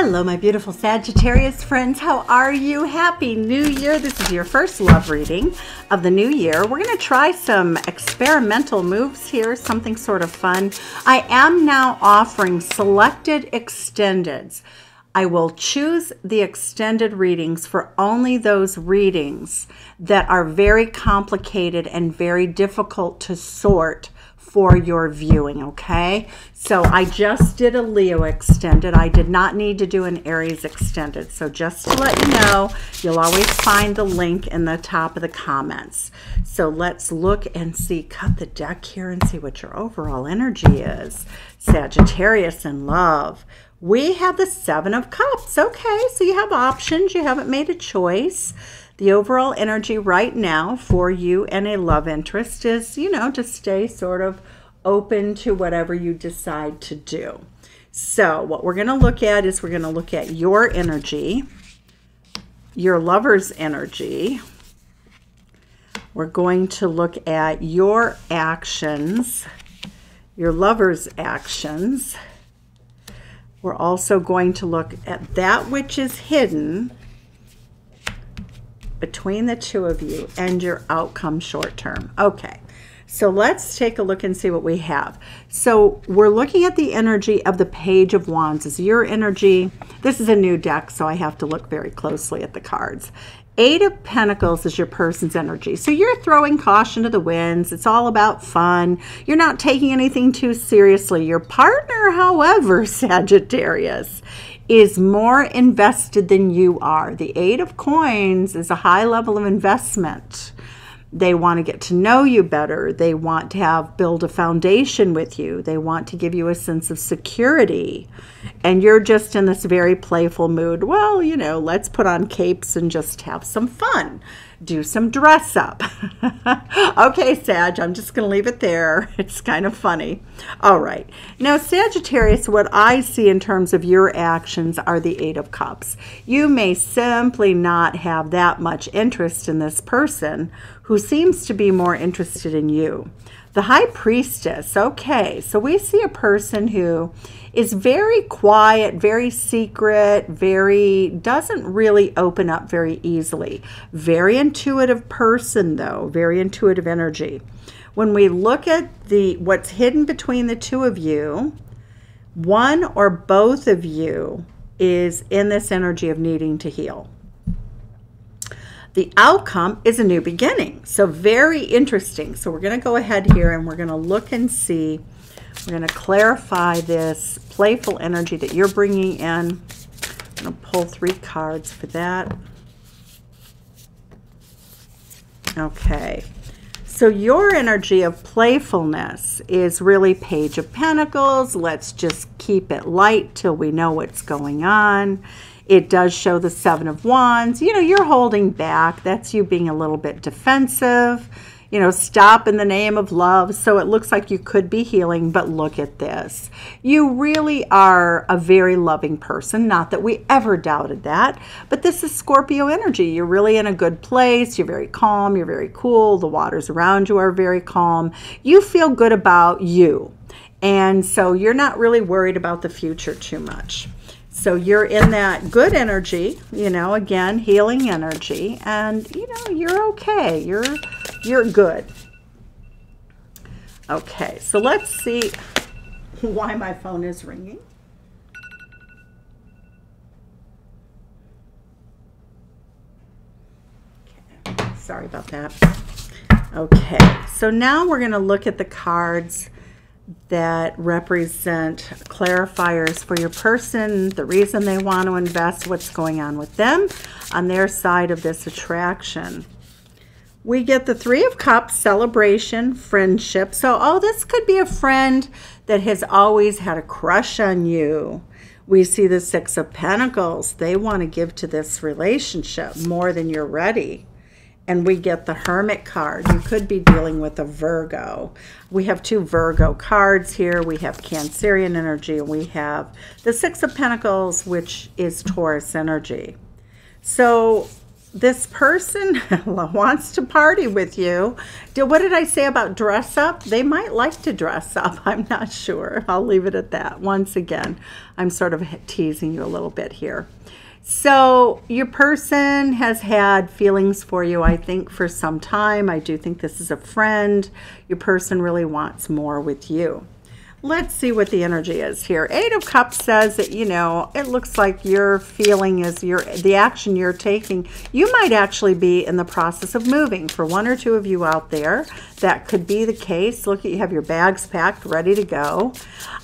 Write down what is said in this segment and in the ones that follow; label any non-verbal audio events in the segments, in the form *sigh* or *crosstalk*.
Hello, my beautiful Sagittarius friends. How are you? Happy New Year. This is your first love reading of the new year. We're going to try some experimental moves here, something sort of fun. I am now offering selected extendeds. I will choose the extended readings for only those readings that are very complicated and very difficult to sort for your viewing, okay? So I just did a Leo extended. I did not need to do an Aries extended. So just to let you know, you'll always find the link in the top of the comments. So let's look and see, cut the deck here and see what your overall energy is. Sagittarius in love. We have the Seven of Cups. Okay, so you have options. You haven't made a choice. The overall energy right now for you and a love interest is, you know, to stay sort of open to whatever you decide to do. So, what we're going to look at is we're going to look at your energy, your lover's energy. We're going to look at your actions, your lover's actions. We're also going to look at that which is hidden between the two of you and your outcome short term. Okay. So let's take a look and see what we have. So we're looking at the energy of the Page of Wands. Is your energy, this is a new deck, so I have to look very closely at the cards. Eight of Pentacles is your person's energy. So you're throwing caution to the winds. It's all about fun. You're not taking anything too seriously. Your partner, however, *laughs* Sagittarius, is more invested than you are. The Eight of Coins is a high level of investment. They want to get to know you better. They want to have build a foundation with you. They want to give you a sense of security. And you're just in this very playful mood. Well, you know, let's put on capes and just have some fun do some dress up. *laughs* okay, Sag, I'm just going to leave it there. *laughs* It's kind of funny. All right. Now, Sagittarius, what I see in terms of your actions are the Eight of Cups. You may simply not have that much interest in this person who seems to be more interested in you. The High Priestess, okay, so we see a person who is very quiet, very secret, very, doesn't really open up very easily. Very intuitive person, though, very intuitive energy. When we look at the what's hidden between the two of you, one or both of you is in this energy of needing to heal. The outcome is a new beginning. So very interesting. So we're going to go ahead here and we're going to look and see. We're going to clarify this playful energy that you're bringing in. I'm going to pull three cards for that. Okay. So your energy of playfulness is really Page of Pentacles. Let's just keep it light till we know what's going on. It does show the Seven of Wands. You know, you're holding back. That's you being a little bit defensive. You know, stop in the name of love. So it looks like you could be healing, but look at this. You really are a very loving person. Not that we ever doubted that, but this is Scorpio energy. You're really in a good place. You're very calm. You're very cool. The waters around you are very calm. You feel good about you. And so you're not really worried about the future too much. So you're in that good energy, you know, again, healing energy, and you know, you're okay. You're you're good. Okay, so let's see why my phone is ringing. Okay, sorry about that. Okay, so now we're going to look at the cards that represent clarifiers for your person, the reason they want to invest, what's going on with them on their side of this attraction. We get the Three of Cups, celebration, friendship. So, oh, this could be a friend that has always had a crush on you. We see the Six of Pentacles. They want to give to this relationship more than you're ready and we get the Hermit card. You could be dealing with a Virgo. We have two Virgo cards here. We have Cancerian energy, and we have the Six of Pentacles, which is Taurus energy. So this person *laughs* wants to party with you. What did I say about dress up? They might like to dress up. *laughs* I'm not sure. I'll leave it at that. Once again, I'm sort of teasing you a little bit here. So, your person has had feelings for you, I think, for some time. I do think this is a friend. Your person really wants more with you. Let's see what the energy is here. Eight of Cups says that, you know, it looks like your feeling is your the action you're taking. You might actually be in the process of moving. For one or two of you out there, that could be the case. Look, at you have your bags packed, ready to go.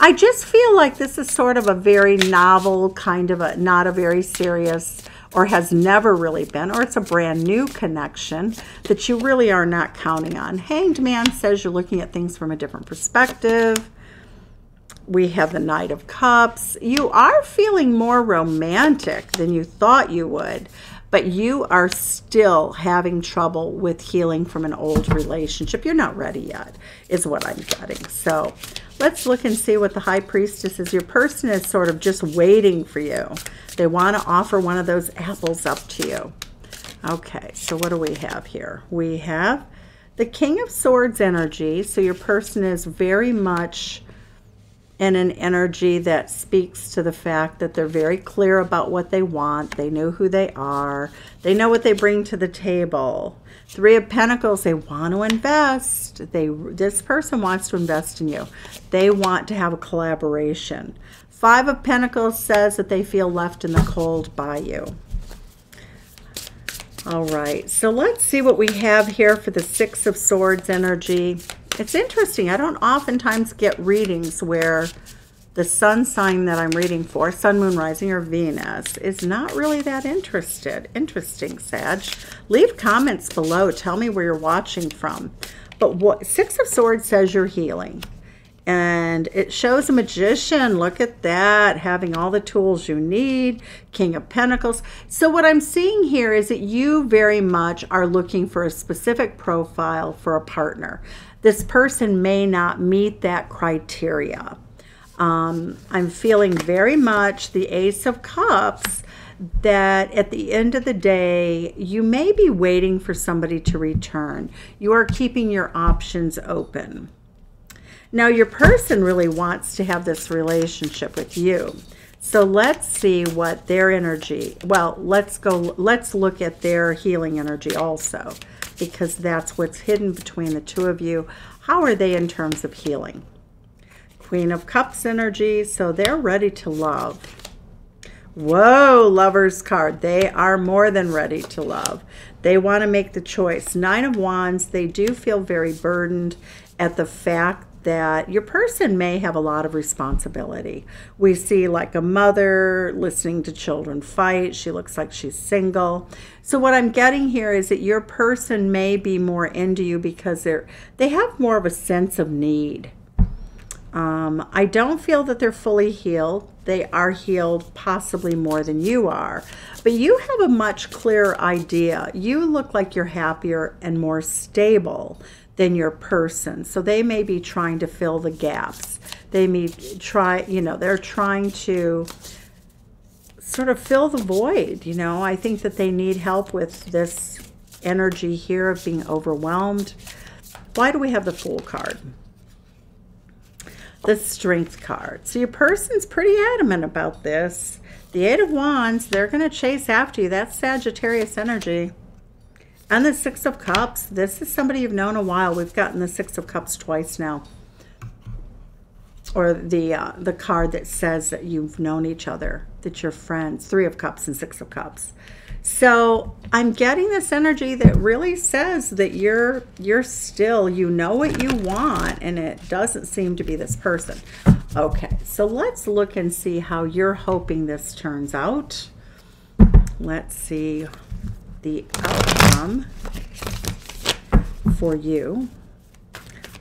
I just feel like this is sort of a very novel, kind of a, not a very serious or has never really been, or it's a brand new connection that you really are not counting on. Hanged Man says you're looking at things from a different perspective we have the Knight of Cups. You are feeling more romantic than you thought you would, but you are still having trouble with healing from an old relationship. You're not ready yet, is what I'm getting. So let's look and see what the High Priestess is. Your person is sort of just waiting for you. They want to offer one of those apples up to you. Okay, so what do we have here? We have the King of Swords energy. So your person is very much and an energy that speaks to the fact that they're very clear about what they want. They know who they are. They know what they bring to the table. Three of Pentacles, they want to invest. They This person wants to invest in you. They want to have a collaboration. Five of Pentacles says that they feel left in the cold by you. All right, so let's see what we have here for the Six of Swords energy. It's interesting. I don't oftentimes get readings where the sun sign that I'm reading for, sun, moon, rising, or Venus, is not really that interested. Interesting, Sag. Leave comments below. Tell me where you're watching from. But what Six of Swords says you're healing. And it shows a magician. Look at that. Having all the tools you need. King of Pentacles. So what I'm seeing here is that you very much are looking for a specific profile for a partner this person may not meet that criteria. Um, I'm feeling very much the Ace of Cups that at the end of the day, you may be waiting for somebody to return. You are keeping your options open. Now, your person really wants to have this relationship with you. So let's see what their energy, well, let's go, let's look at their healing energy also because that's what's hidden between the two of you. How are they in terms of healing? Queen of Cups energy, so they're ready to love. Whoa, Lovers card. They are more than ready to love. They want to make the choice. Nine of Wands, they do feel very burdened at the fact that your person may have a lot of responsibility. We see like a mother listening to children fight. She looks like she's single. So what I'm getting here is that your person may be more into you because they're they have more of a sense of need. Um, I don't feel that they're fully healed. They are healed possibly more than you are. But you have a much clearer idea. You look like you're happier and more stable than your person. So they may be trying to fill the gaps. They may try, you know, they're trying to sort of fill the void, you know. I think that they need help with this energy here of being overwhelmed. Why do we have the Fool card? The Strength card. So your person's pretty adamant about this. The Eight of Wands, they're going to chase after you. That's Sagittarius energy. And the Six of Cups, this is somebody you've known a while. We've gotten the Six of Cups twice now. Or the uh, the card that says that you've known each other, that you're friends. Three of Cups and Six of Cups. So I'm getting this energy that really says that you're you're still, you know what you want, and it doesn't seem to be this person. Okay, so let's look and see how you're hoping this turns out. Let's see the outcome for you.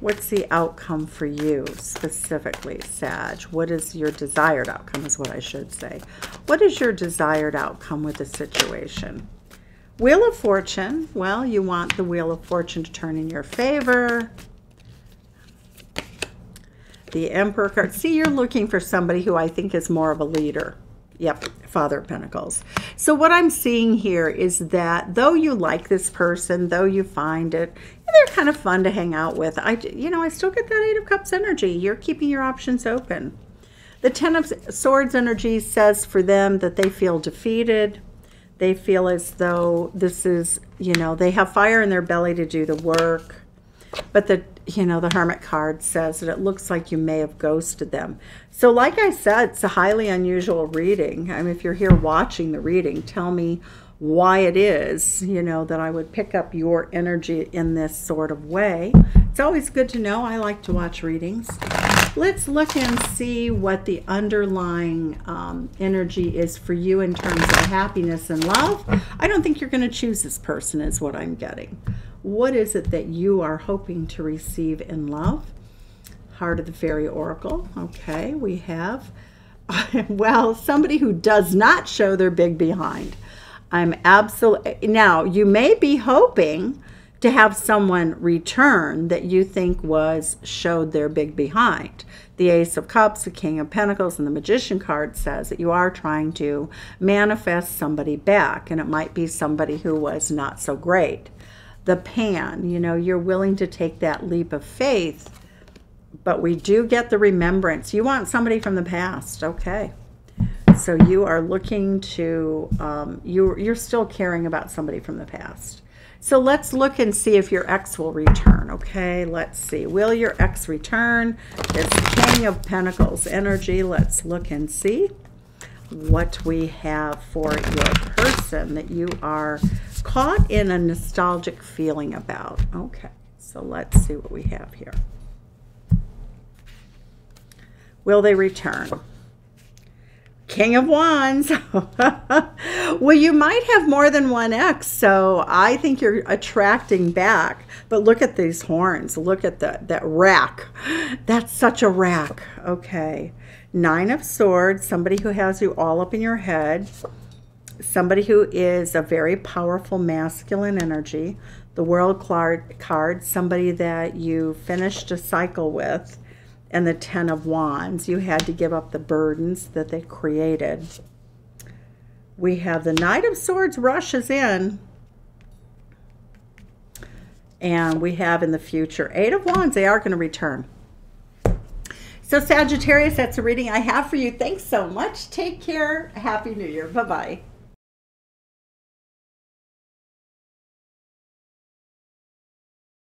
What's the outcome for you specifically, Sag? What is your desired outcome is what I should say. What is your desired outcome with the situation? Wheel of Fortune. Well, you want the Wheel of Fortune to turn in your favor. The Emperor card. See, you're looking for somebody who I think is more of a leader Yep, Father of Pentacles. So what I'm seeing here is that though you like this person, though you find it, they're kind of fun to hang out with. I, you know, I still get that Eight of Cups energy. You're keeping your options open. The Ten of Swords energy says for them that they feel defeated. They feel as though this is, you know, they have fire in their belly to do the work. But the, you know, the Hermit card says that it looks like you may have ghosted them. So like I said, it's a highly unusual reading. I mean, if you're here watching the reading, tell me why it is, you know, that I would pick up your energy in this sort of way. It's always good to know. I like to watch readings. Let's look and see what the underlying um, energy is for you in terms of happiness and love. I don't think you're going to choose this person is what I'm getting. What is it that you are hoping to receive in love? Heart of the Faerie Oracle. Okay, we have, *laughs* well, somebody who does not show their big behind. I'm absolutely, now you may be hoping to have someone return that you think was showed their big behind. The Ace of Cups, the King of Pentacles, and the Magician card says that you are trying to manifest somebody back, and it might be somebody who was not so great. The Pan, you know, you're willing to take that leap of faith, but we do get the remembrance. You want somebody from the past, okay. So you are looking to, um, you, you're still caring about somebody from the past. So let's look and see if your ex will return, okay? Let's see. Will your ex return? It's King of Pentacles energy. Let's look and see what we have for your person that you are caught in a nostalgic feeling about. Okay, so let's see what we have here. Will they return? King of Wands. *laughs* well, you might have more than one X, so I think you're attracting back. But look at these horns. Look at the, that rack. That's such a rack. Okay. Nine of Swords, somebody who has you all up in your head. Somebody who is a very powerful masculine energy. The World card, somebody that you finished a cycle with and the Ten of Wands. You had to give up the burdens that they created. We have the Knight of Swords rushes in. And we have in the future Eight of Wands. They are going to return. So Sagittarius, that's a reading I have for you. Thanks so much. Take care. Happy New Year. Bye-bye.